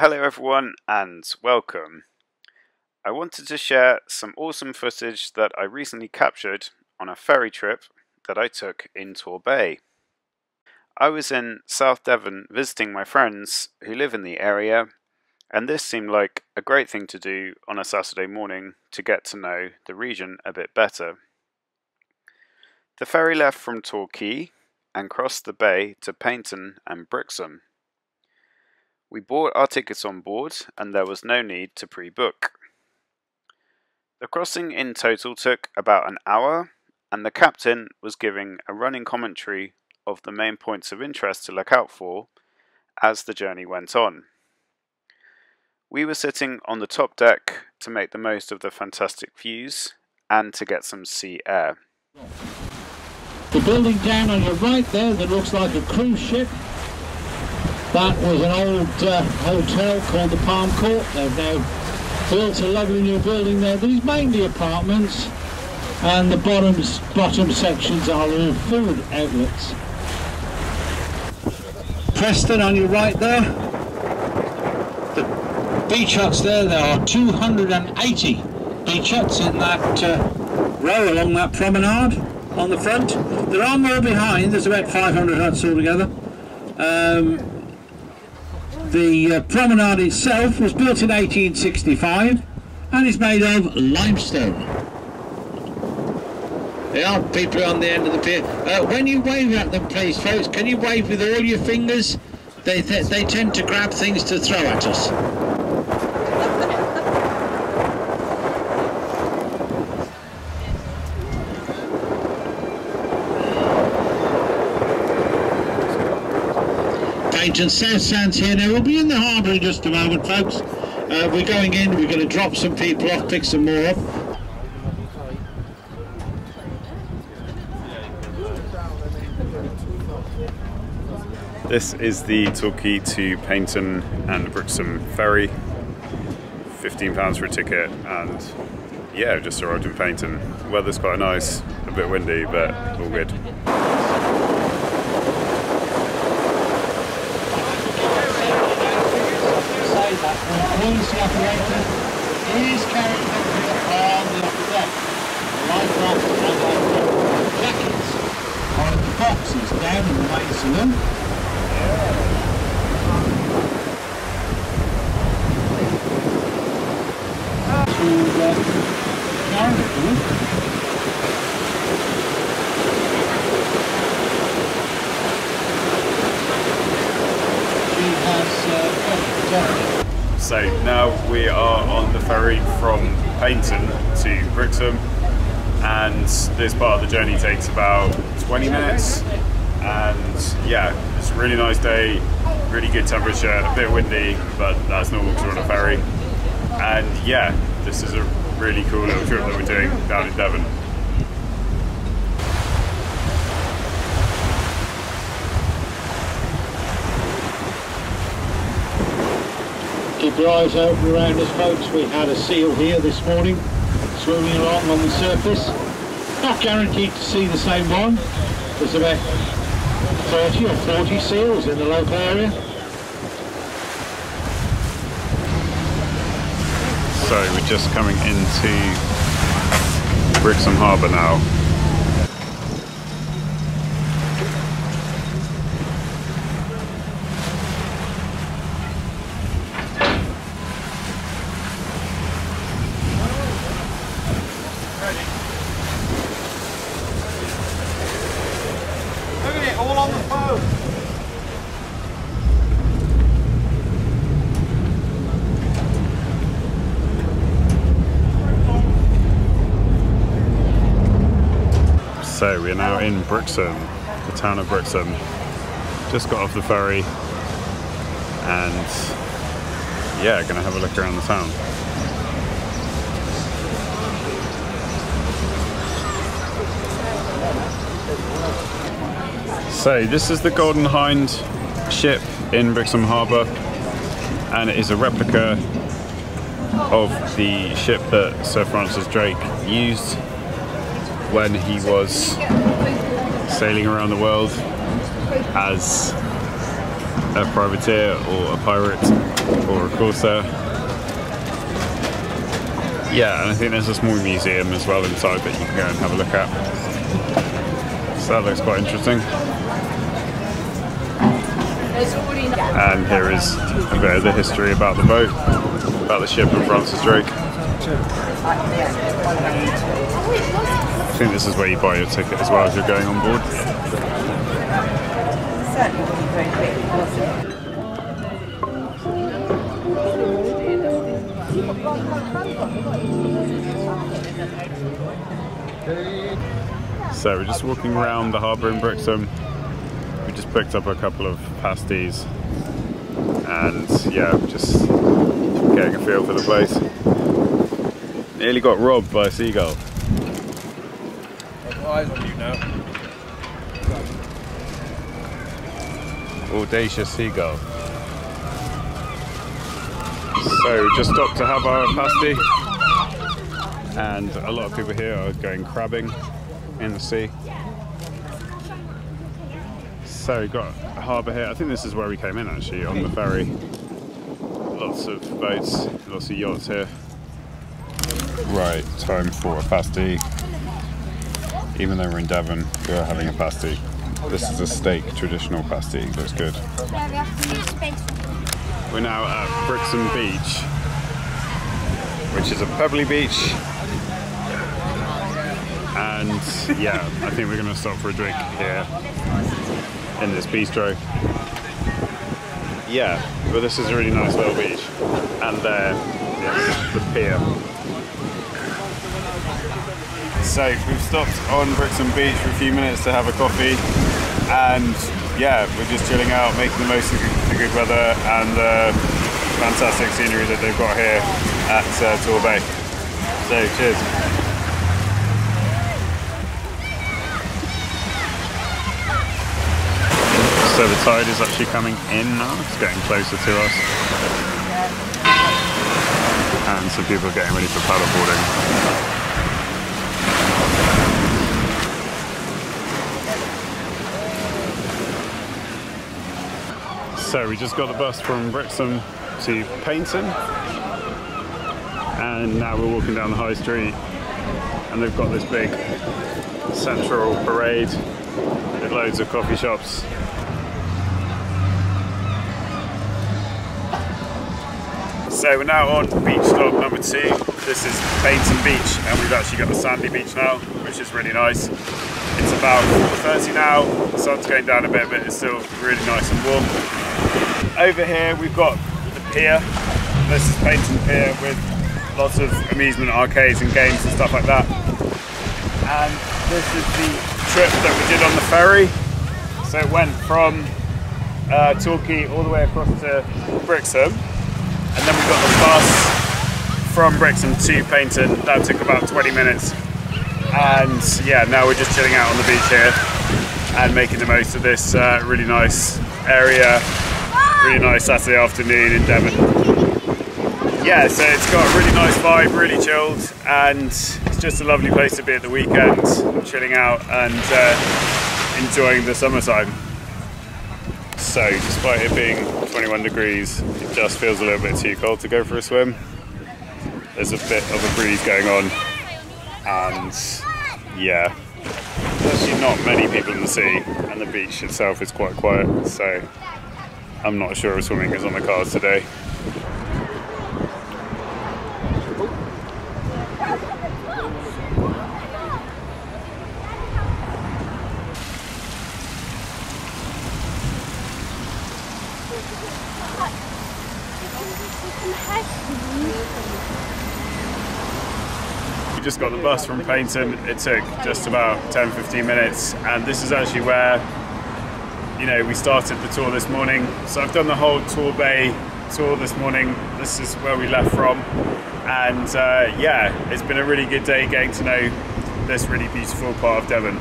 Hello, everyone, and welcome. I wanted to share some awesome footage that I recently captured on a ferry trip that I took in Torbay. I was in South Devon visiting my friends who live in the area, and this seemed like a great thing to do on a Saturday morning to get to know the region a bit better. The ferry left from Torquay and crossed the bay to Paignton and Brixham. We bought our tickets on board and there was no need to pre book. The crossing in total took about an hour, and the captain was giving a running commentary of the main points of interest to look out for as the journey went on. We were sitting on the top deck to make the most of the fantastic views and to get some sea air. The building down on your right there that looks like a cruise ship that was an old uh, hotel called the Palm Court. They've now built a lovely new building there. These mainly apartments and the bottom, bottom sections are all food outlets. Preston on your right there. The beach huts there, there are 280 beach huts in that uh, row along that promenade on the front. There are more behind, there's about 500 huts altogether. Um, the uh, promenade itself was built in 1865 and is made of limestone. There are people on the end of the pier. Uh, when you wave at them, please, folks, can you wave with all your fingers? They, th they tend to grab things to throw at us. Paignton South Sands here. Now we'll be in the harbour in just a moment, folks. Uh, we're going in, we're going to drop some people off, pick some more up. This is the Torquay to Paignton and Brixham ferry. £15 for a ticket and yeah, just arrived in Paignton. Weather's quite nice, a bit windy, but all good. Emergency operator is carrying people on the upper deck. The lifeguards and their jackets are in the boxes down in the main saloon. To uh, Karen, if you She has uh, so now we are on the ferry from Paignton to Brixham and this part of the journey takes about 20 minutes and yeah, it's a really nice day, really good temperature, a bit windy but that's normal because we're on a ferry and yeah, this is a really cool little trip that we're doing down in Devon. Your eyes open around us folks. We had a seal here this morning swimming along on the surface. Not guaranteed to see the same one. There's about 30 or 40 seals in the local area. So we're just coming into Brixham Harbour now. So we're now in Brixham, the town of Brixham. Just got off the ferry and yeah, gonna have a look around the town. So this is the Golden Hind ship in Brixham Harbour and it is a replica of the ship that Sir Francis Drake used when he was sailing around the world as a privateer or a pirate or a corsair. Yeah, and I think there's a small museum as well inside that you can go and have a look at. So that looks quite interesting. And here is a bit of the history about the boat, about the ship and Francis Drake. I think this is where you buy your ticket as well as you're going on board. So we're just walking around the harbour in Brixham. We just picked up a couple of pasties and yeah, just getting a feel for the place. Nearly got robbed by a seagull. Eyes on you now. Audacious seagull. So just stopped to have our pasty and a lot of people here are going crabbing in the sea. So we've got a harbour here. I think this is where we came in actually, on the ferry. Lots of boats, lots of yachts here. Right, time for a pasty. Even though we're in Devon, we are having a pasty. This is a steak, traditional pasty, looks good. We're now at Brixham Beach, which is a pebbly beach. And yeah, I think we're going to stop for a drink here in this bistro. Yeah, but this is a really nice little beach. And there is the pier. So we've stopped on Brixham Beach for a few minutes to have a coffee and yeah, we're just chilling out, making the most of the good weather and the fantastic scenery that they've got here at uh, Tor Bay. So cheers. So the tide is actually coming in now, it's getting closer to us. And some people are getting ready for paddleboarding. So we just got the bus from Brixham to Paignton and now we're walking down the high street and they've got this big central parade with loads of coffee shops So we're now on beach stop number two. This is Paignton Beach and we've actually got the sandy beach now, which is really nice. It's about 4.30 now, the sun's going down a bit, but it's still really nice and warm. Over here we've got the pier. This is Paignton Pier with lots of amusement arcades and games and stuff like that. And this is the trip that we did on the ferry. So it went from uh, Torquay all the way across to Brixham and then we got the bus from Brixham to Paignton. That took about 20 minutes. And yeah, now we're just chilling out on the beach here and making the most of this uh, really nice area. Really nice Saturday afternoon in Devon. Yeah, so it's got a really nice vibe, really chilled, and it's just a lovely place to be at the weekend, chilling out and uh, enjoying the summertime. So, despite it being 21 degrees, it just feels a little bit too cold to go for a swim. There's a bit of a breeze going on, and yeah, there's actually not many people in the sea, and the beach itself is quite quiet, so I'm not sure if swimming is on the cards today. We just got the bus from Paignton. It took just about 10-15 minutes and this is actually where you know we started the tour this morning. So I've done the whole Tor Bay tour this morning. This is where we left from and uh, yeah, it's been a really good day getting to know this really beautiful part of Devon.